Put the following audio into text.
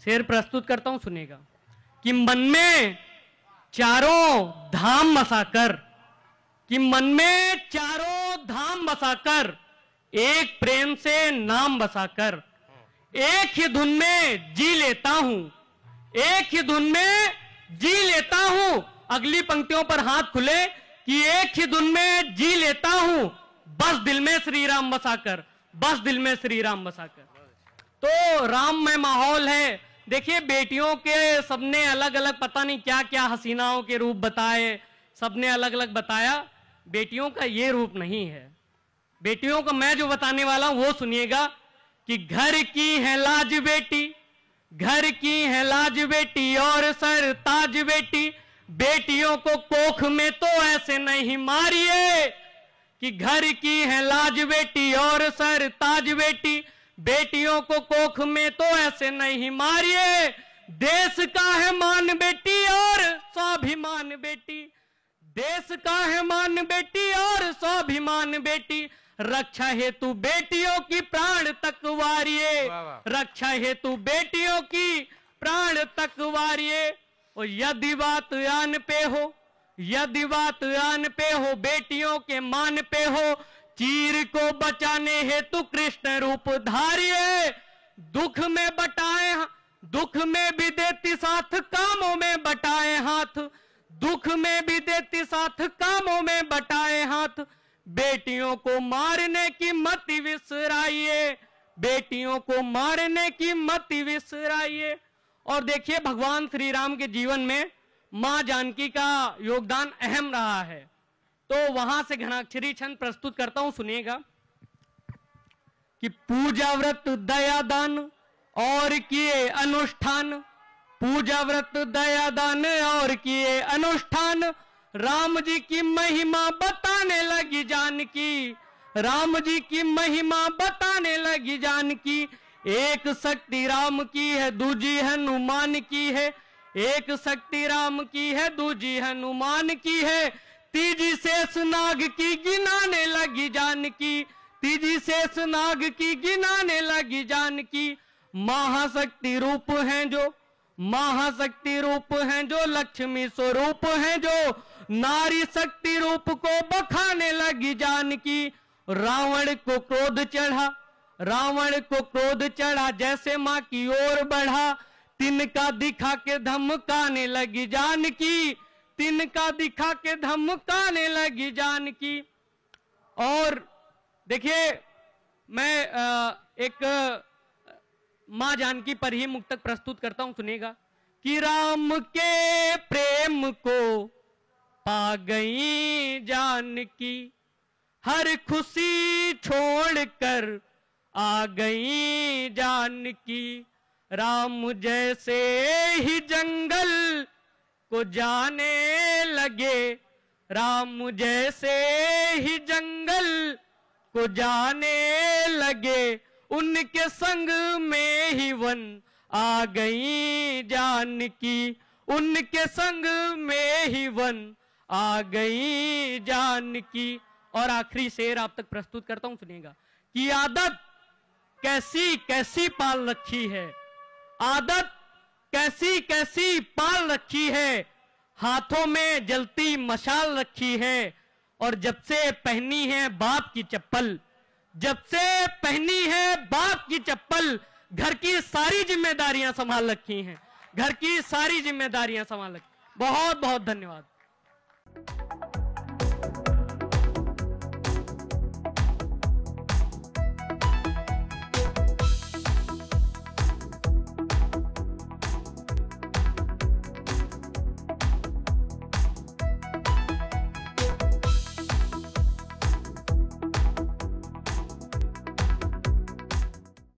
शेर प्रस्तुत करता हूँ सुनेगा कि मन में चारों धाम बसाकर कि मन में चारों धाम बसाकर, एक प्रेम से नाम बसाकर, एक ही धुन में जी लेता हूँ, एक ही धुन में जी लेता हूँ। अगली पंक्तियों पर हाथ खुले कि एक ही धुन में जी लेता हूँ। बस दिल में श्री राम बसाकर, बस दिल में श्री राम बसाकर। तो राम में माहौल है देखिए, बेटियों के सबने अलग अलग पता नहीं क्या क्या हसीनाओं के रूप बताए, सबने अलग अलग बताया। बेटियों का ये रूप नहीं है। बेटियों का मैं जो बताने वाला हूँ, वो सुनिएगा कि घर की है लाज बेटी, घर की है लाज बेटी और सर ताज बेटी। बेटियों को कोख में तो ऐसे नहीं मारिए कि घर की है लाज बेटी और सर ताज बेटी। बेटियों को कोख में तो ऐसे नहीं मारिए। देश का है मान बेटी और स्वाभिमान बेटी। देश का है मान बेटी और स्वाभिमान बेटी। रक्षा हेतु बेटियों की प्राण तक वारिये। रक्षा हेतु बेटियों की प्राण तक वारिये और यदि बात आन पे हो यदि बात आन पे हो बेटियों के मान पे हो चीर को बचाने हेतु कृष्ण रूप धारिये दुख में बटाए दुख में भी देती साथ कामों में बटाए हाथ। दुख में भी देती साथ कामों में बटाए हाथ। बेटियों को मारने की मत विसराइए। बेटियों को मारने की मत विसराइए। और देखिए, भगवान श्री राम के जीवन में माँ जानकी का योगदान अहम रहा है। तो वहाँ से घनाक्षरी छंद प्रस्तुत करता हूँ, सुनिएगा। कि पूजा व्रत दया दान और किए अनुष्ठान पूजा व्रत दया दान और किए अनुष्ठान। राम जी की महिमा बताने लगी जानकी, राम जी की महिमा बताने लगी जानकी। एक शक्ति राम की है, दूजी हनुमान की है। एक शक्ति राम की है, दूजी हनुमान की है। तीजी शेष नाग की गिनाने लगी जानकी। तीजी शेष नाग की गिनाने लगी जानकी। महाशक्ति रूप है जो, महाशक्ति रूप हैं जो, लक्ष्मी स्वरूप है जो, नारी शक्ति रूप को बखाने लगी जानकी। रावण को क्रोध चढ़ा, रावण को क्रोध चढ़ा, जैसे माँ की ओर बढ़ा, तिनका दिखा के धमकाने लगी जानकी। तिनका दिखा के धमकाने लगी जानकी। और देखिए, मैं एक माँ जानकी पर ही मुक्तक प्रस्तुत करता हूँ सुनेगा कि राम के प्रेम को पा गई जानकी, हर खुशी छोड़कर आ गई जानकी। राम जैसे ही जंगल को जाने लगे। राम जैसे ही जंगल को जाने लगे। उनके संग में ही वन आ गई जानकी उनके संग में ही वन आ गई जानकी और आखिरी शेर आप तक प्रस्तुत करता हूँ, सुनिएगा। कि आदत कैसी कैसी पाल रखी है। आदत कैसी कैसी पाल रखी है? हाथों में जलती मशाल रखी है और जब से पहनी है बाप की चप्पल, जब से पहनी है बाप की चप्पल, घर की सारी जिम्मेदारियाँ संभाल रखी हैं। घर की सारी जिम्मेदारियाँ संभाल रखी बहुत बहुत धन्यवाद।